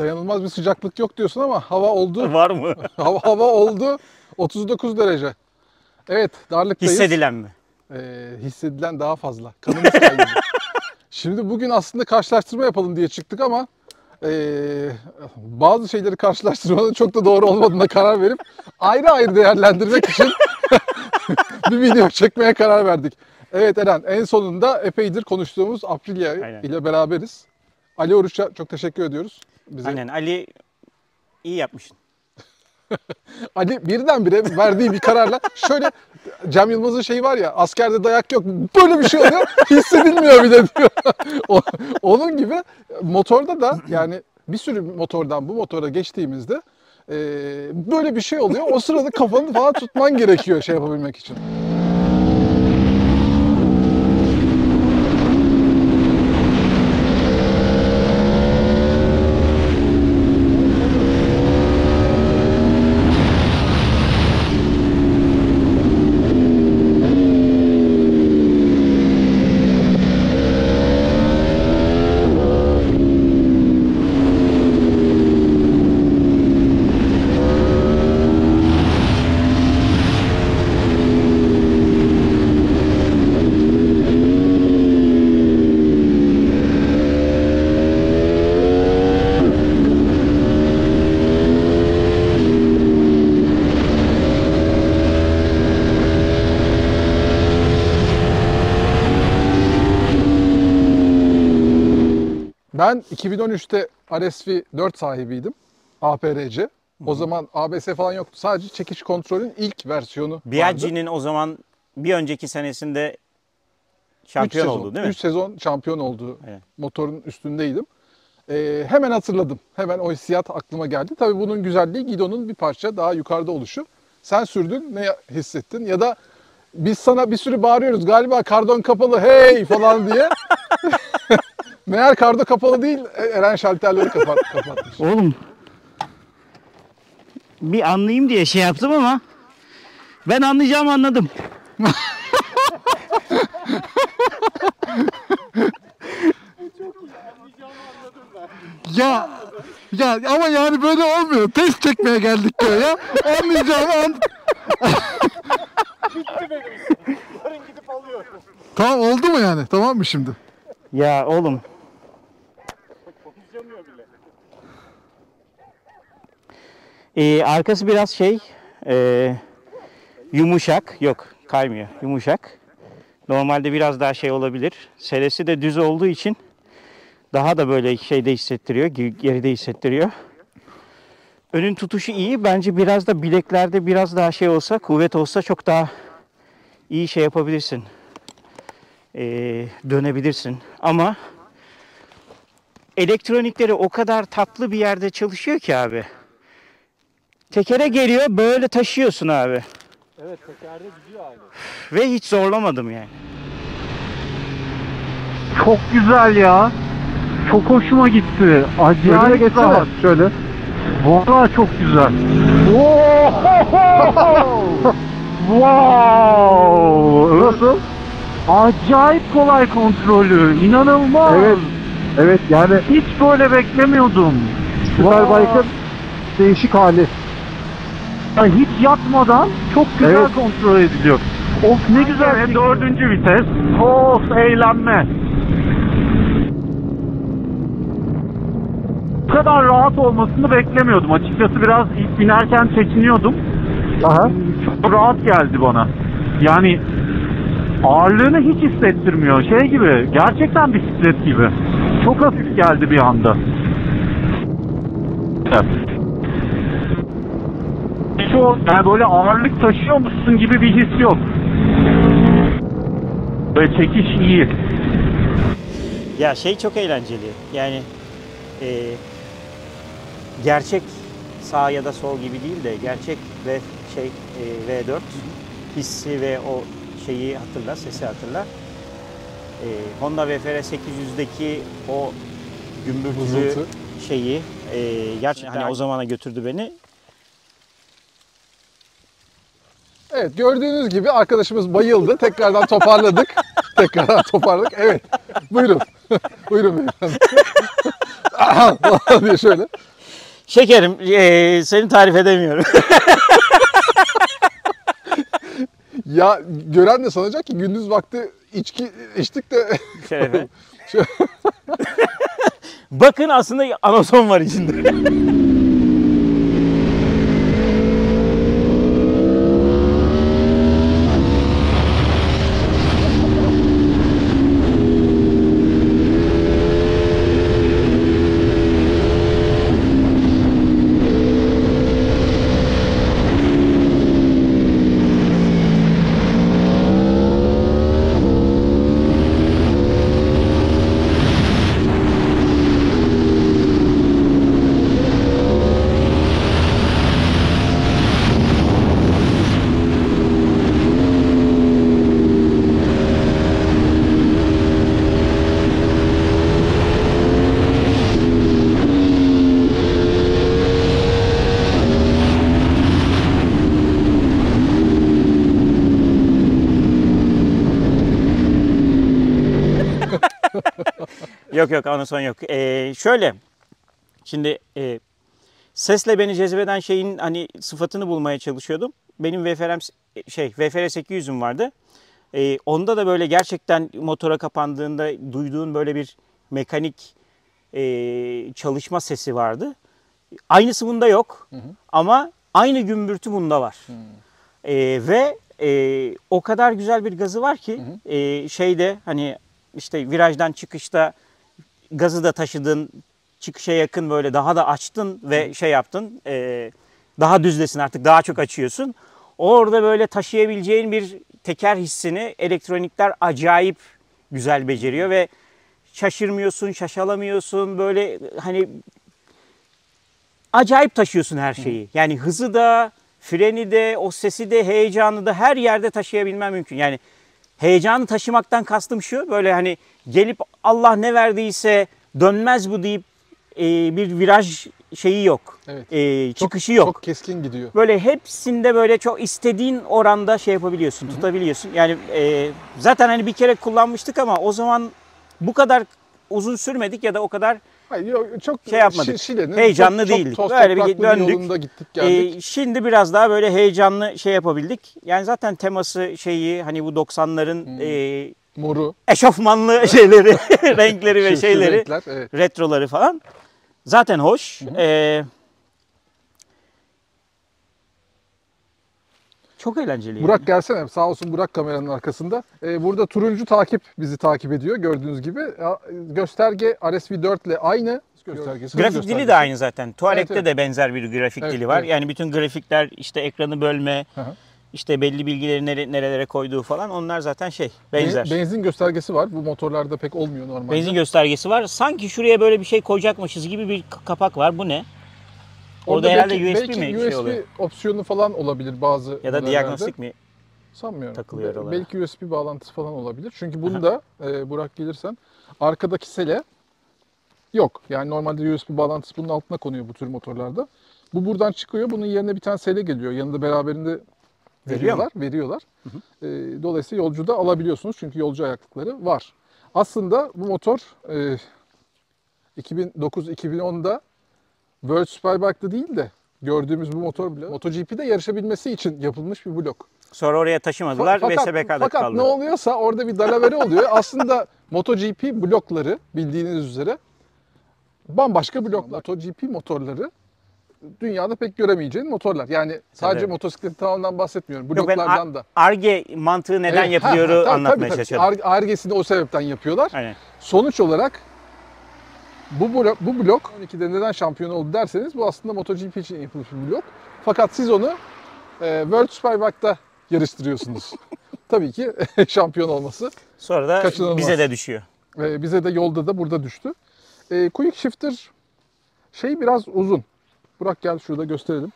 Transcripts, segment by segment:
Dayanılmaz bir sıcaklık yok diyorsun ama hava oldu. Var mı? hava, hava oldu 39 derece. Evet darlıktayız. Hissedilen mi? Ee, hissedilen daha fazla. Kanımız kaynadı. Şimdi bugün aslında karşılaştırma yapalım diye çıktık ama ee, bazı şeyleri karşılaştırmanın çok da doğru olmadığına karar verip ayrı ayrı değerlendirmek için bir video çekmeye karar verdik. Evet Eren en sonunda epeydir konuştuğumuz Aprilia Aynen. ile beraberiz. Ali Oruç'a çok teşekkür ediyoruz. Bize Aynen Ali iyi yapmışsın. Ali birdenbire verdiği bir kararla şöyle Cem Yılmaz'ın şeyi var ya askerde dayak yok böyle bir şey oluyor hissedilmiyor bile diyor. Onun gibi motorda da yani bir sürü motordan bu motora geçtiğimizde e, böyle bir şey oluyor. O sırada kafanı falan tutman gerekiyor şey yapabilmek için. Ben 2013'te RSV 4 sahibiydim. APRC. O zaman ABS falan yoktu. Sadece çekiş kontrolün ilk versiyonu vardı. Biaggi'nin o zaman bir önceki senesinde şampiyon sezon, oldu değil mi? 3 sezon şampiyon oldu. Evet. Motorun üstündeydim. Ee, hemen hatırladım. Hemen o hissiyat aklıma geldi. Tabii bunun güzelliği Guido'nun bir parça daha yukarıda oluşu. Sen sürdün ne hissettin? Ya da biz sana bir sürü bağırıyoruz galiba kardon kapalı hey falan diye. Meğer kardo kapalı değil Eren şalterleri kapat, kapatmış. Oğlum. Bir anlayayım diye şey yaptım ama ben anlayacağımı anladım. Ya ya ama yani böyle olmuyor. Test çekmeye geldik diyor ya. Anlayacağım an. Tamam oldu mu yani? Tamam mı şimdi? Ya oğlum. Ee, arkası biraz şey ee, yumuşak. Yok kaymıyor. Yumuşak. Normalde biraz daha şey olabilir. Selesi de düz olduğu için daha da böyle şeyde hissettiriyor. ge- Geride hissettiriyor. Önün tutuşu iyi. Bence biraz da bileklerde biraz daha şey olsa, kuvvet olsa çok daha iyi şey yapabilirsin. Ee, dönebilirsin. Ama elektronikleri o kadar tatlı bir yerde çalışıyor ki abi. Tekere geliyor böyle taşıyorsun abi. Evet tekerde gidiyor abi. Ve hiç zorlamadım yani. Çok güzel ya. Çok hoşuma gitti. Acayip rahat. Şöyle. Vallahi çok güzel. wow! Nasıl? Acayip kolay kontrolü. İnanılmaz. Evet. Evet yani Hiç böyle beklemiyordum. Superbike'ın değişik hali. Ya hiç yatmadan çok güzel Evet. kontrol ediliyor. Of ne güzel. Dördüncü vites. Of eğlenme. Bu kadar rahat olmasını beklemiyordum. Açıkçası biraz ilk binerken çekiniyordum. Aha. Çok rahat geldi bana. Yani ağırlığını hiç hissettirmiyor. Şey gibi, gerçekten bisiklet gibi. Çok hafif geldi bir anda. Evet. Şu, yani böyle ağırlık taşıyormuşsun gibi bir his yok. Böyle çekiş iyi. Ya şey çok eğlenceli. Yani e, gerçek sağ ya da sol gibi değil de gerçek ve şey e, V4 hissi ve o şeyi hatırla, sesi hatırla. E, Honda VFR 800'deki o gümbürtülü şeyi e, gerçekten hani o zamana götürdü beni. Evet gördüğünüz gibi arkadaşımız bayıldı. Tekrardan toparladık. tekrar toparladık. Evet. Buyurun. Buyurun beyefendi. diye şöyle. Şekerim eee, seni tarif edemiyorum. Ya gören de sanacak ki gündüz vakti içki içtik de Şerefe. Bakın aslında anason var içinde. Yok yok anason yok. Eee, şöyle şimdi eee, sesle beni cezbeden şeyin hani sıfatını bulmaya çalışıyordum. Benim VFR'm şey VFR 800'üm vardı. Eee, onda da böyle gerçekten motora kapandığında duyduğun böyle bir mekanik eee, çalışma sesi vardı. Aynısı bunda yok. Ama aynı gümbürtü bunda var. Ee, ve e, o kadar güzel bir gazı var ki e, şeyde hani işte virajdan çıkışta gazı da taşıdın çıkışa yakın böyle daha da açtın ve şey yaptın e, daha düzlesin artık daha çok açıyorsun. Orada böyle taşıyabileceğin bir teker hissini elektronikler acayip güzel beceriyor ve şaşırmıyorsun, şaşalamıyorsun böyle hani acayip taşıyorsun her şeyi. Yani hızı da, freni de, o sesi de, heyecanı da her yerde taşıyabilmen mümkün. Yani heyecanı taşımaktan kastım şu. Böyle hani gelip Allah ne verdiyse dönmez bu deyip e, bir viraj şeyi yok. Evet. E, çıkışı yok. çok keskin gidiyor. Böyle hepsinde böyle çok istediğin oranda şey yapabiliyorsun, tutabiliyorsun. Yani e, zaten hani bir kere kullanmıştık ama o zaman bu kadar uzun sürmedik ya da o kadar Hayır, yok, çok Şey yapmadık. Şi- Şile'nin Heyecanlı çok, değildik. Böyle bir döndük. gittik geldik. Ee, şimdi biraz daha böyle heyecanlı şey yapabildik. Yani zaten teması şeyi hani bu 90'ların Hmm. e, Moru, eşofmanlı şeyleri, renkleri ve şeyleri, renkler, evet. retroları falan. Zaten hoş. Ee, çok eğlenceli. Burak gelsene. Sağ olsun Burak kameranın arkasında. Ee, burada turuncu takip bizi takip ediyor gördüğünüz gibi. Gösterge RSV4 ile aynı göstergesi. Grafik dili de aynı zaten. Tuareg'de Evet, evet. de benzer bir grafik Evet, dili var. evet. Yani bütün grafikler işte ekranı bölme, Hı hı. işte belli bilgileri nere- nerelere koyduğu falan onlar zaten şey Be- benzer. Benzin göstergesi var. Bu motorlarda pek olmuyor normalde. Benzin göstergesi var. Sanki şuraya böyle bir şey koyacakmışız gibi bir kapak var. Bu ne? Orada, herhalde belki, USB belki mi USB şey oluyor? opsiyonu falan olabilir bazı Ya da diagnostik mi? Sanmıyorum. takılıyor oralara? Belki USB bağlantısı falan olabilir. Çünkü bunda e, Burak gelirsen arkadaki sele yok. Yani normalde USB bağlantısı bunun altına konuyor bu tür motorlarda. Bu buradan çıkıyor. Bunun yerine bir tane sele geliyor. Yanında beraberinde veriyorlar. Veriyorlar. E, dolayısıyla yolcu da alabiliyorsunuz. Çünkü yolcu ayaklıkları var. Aslında bu motor e, 2009-2010'da World Superbike'da değil de gördüğümüz bu motor bile MotoGP'de yarışabilmesi için yapılmış bir blok. Sonra oraya taşımadılar Fa- ve fakat, SBK'da fakat kaldı. ne oluyorsa orada bir dalavere oluyor. Aslında MotoGP blokları bildiğiniz üzere bambaşka bloklar. MotoGP motorları dünyada pek göremeyeceğin motorlar. Yani sadece Tabii. motosiklet tamamından bahsetmiyorum. Yok, Bloklardan Ar- da. Arge mantığı neden Evet, yapılıyoru ha, ha, tabii, anlatmaya tabii, tabii. çalışıyorum. Ar- Argesini o sebepten yapıyorlar. Aynen. Sonuç olarak bu blok, bu blok 12'de neden şampiyon oldu derseniz bu aslında MotoGP için yapılmış bir blok. Fakat siz onu e, World Superbike'da yarıştırıyorsunuz. Tabii ki şampiyon olması. Sonra da Kaçınılmaz. bize de düşüyor. E, bize de yolda da burada düştü. E, quick Shifter şey biraz uzun. Burak gel şurada gösterelim.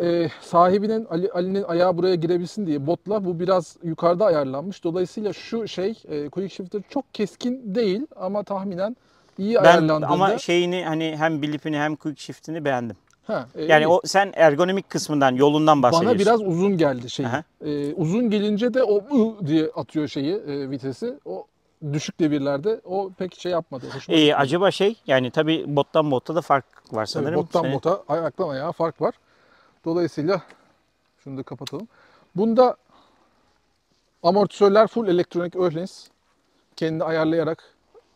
E, sahibinin Ali, Ali'nin ayağı buraya girebilsin diye botla bu biraz yukarıda ayarlanmış. Dolayısıyla şu şey e, quick shifter çok keskin değil ama tahminen iyi Ben ayarlandığında ama şeyini hani hem bilipini hem quick shift'ini beğendim. Ha, e, Yani o sen ergonomik kısmından, yolundan bahsediyorsun. bana biraz uzun geldi şey. Ee, uzun gelince de o ı diye atıyor şeyi e, vitesi. O düşük devirlerde o pek şey yapmadı. Hoşuma Ee, gitmedi. acaba şey yani tabii bottan botta da fark var Tabii sanırım. bottan Senin- bota, ayaktan ayağa fark var. Dolayısıyla şunu da kapatalım. Bunda amortisörler full elektronik Öhlins. Kendi ayarlayarak,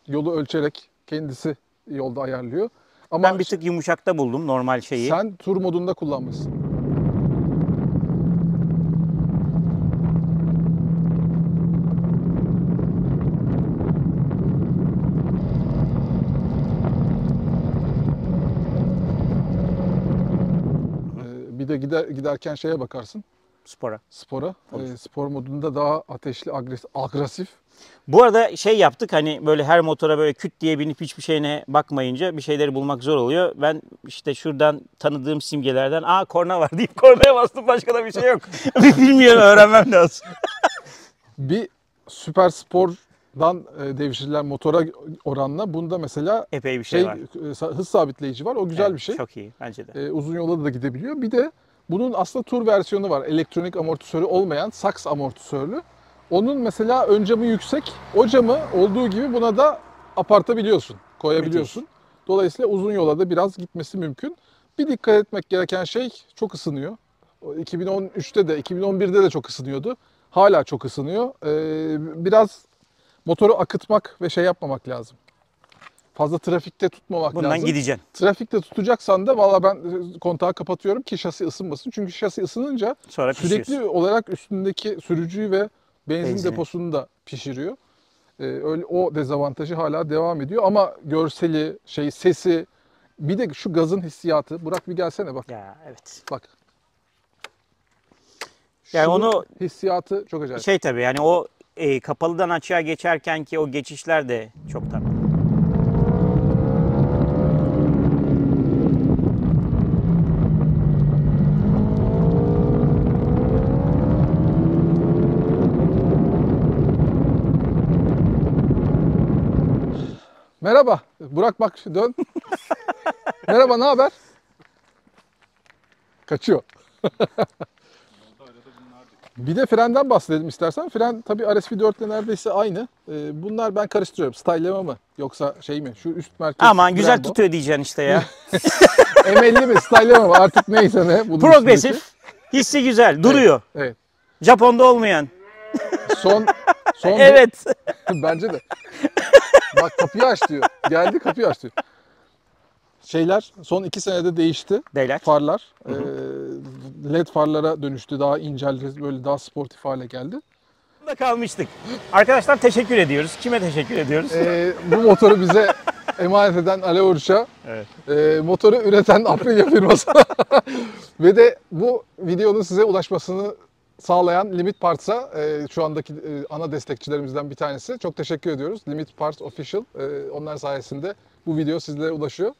yolu ölçerek kendisi yolda ayarlıyor. Ama Ben bir tık yumuşakta buldum normal şeyi. sen tur modunda kullanmışsın. Ee, Bir de gider giderken şeye bakarsın. Spora. Spora. Ee, spor modunda daha ateşli, agresif, agresif. Bu arada şey yaptık hani böyle her motora böyle küt diye binip hiçbir şeyine bakmayınca bir şeyleri bulmak zor oluyor. Ben işte şuradan tanıdığım simgelerden aa korna var deyip kornaya bastım başka da bir şey yok. Bilmiyorum öğrenmem lazım. Bir süper spordan e, devşirilen motora oranla bunda mesela Epey bir şey, şey var. e, hız sabitleyici var. O güzel Evet, bir şey. Çok iyi bence de. E, uzun yola da gidebiliyor. Bir de bunun aslında tur versiyonu var. Elektronik amortisörü olmayan saks amortisörlü. Onun mesela ön camı yüksek. O camı olduğu gibi buna da apartabiliyorsun. Koyabiliyorsun. Dolayısıyla uzun yola da biraz gitmesi mümkün. Bir dikkat etmek gereken şey çok ısınıyor. O 2013'te de 2011'de de çok ısınıyordu. Hala çok ısınıyor. Ee, biraz motoru akıtmak ve şey yapmamak lazım. Fazla trafikte tutmamak Bundan lazım. gideceksin. Trafikte tutacaksan da valla ben e, kontağı kapatıyorum ki şasi ısınmasın. Çünkü şasi ısınınca Sonra sürekli pişiyorsun. olarak üstündeki sürücüyü ve benzin Benzini. deposunu da pişiriyor. Ee, öyle o dezavantajı hala devam ediyor ama görseli, şey sesi bir de şu gazın hissiyatı. Burak bir gelsene bak. Ya evet. Bak. Yani Şunun onu- hissiyatı çok acayip. Şey tabii yani o e, kapalıdan açığa geçerken ki o geçişler de çok tatlı. Merhaba. Burak bak dön. Merhaba ne haber? Kaçıyor. Bir de frenden bahsedelim istersen. Fren tabii RSV4 ile neredeyse aynı. Ee, bunlar ben karıştırıyorum. Stylema mı yoksa şey mi? Şu üst merkez. Aman güzel Brembo. tutuyor diyeceksin işte ya. M50 mi? Stylema mı? Artık neyse ne. bunun üstündeki. Progresif. Hissi güzel. Duruyor. Evet. Japon'da olmayan. Son son Evet. Bence de. Bak kapıyı aç diyor. Geldi kapıyı aç diyor. Şeyler son iki senede değişti. Beyler. Farlar. Ee, LED farlara dönüştü. Daha inceldi. Böyle daha sportif hale geldi. Burada kalmıştık. Arkadaşlar teşekkür ediyoruz. Kime teşekkür ediyoruz? Ee, bu motoru bize emanet eden Ale Oruç'a, Evet. e, motoru üreten Aprilia firmasına ve de bu videonun size ulaşmasını sağlayan Limit Parts'a e, şu andaki e, ana destekçilerimizden bir tanesi. Çok teşekkür ediyoruz. Limit Parts Official. E, onlar sayesinde bu video sizlere ulaşıyor.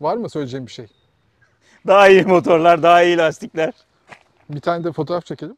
Var mı söyleyeceğim bir şey? Daha iyi motorlar, daha iyi lastikler. Bir tane de fotoğraf çekelim.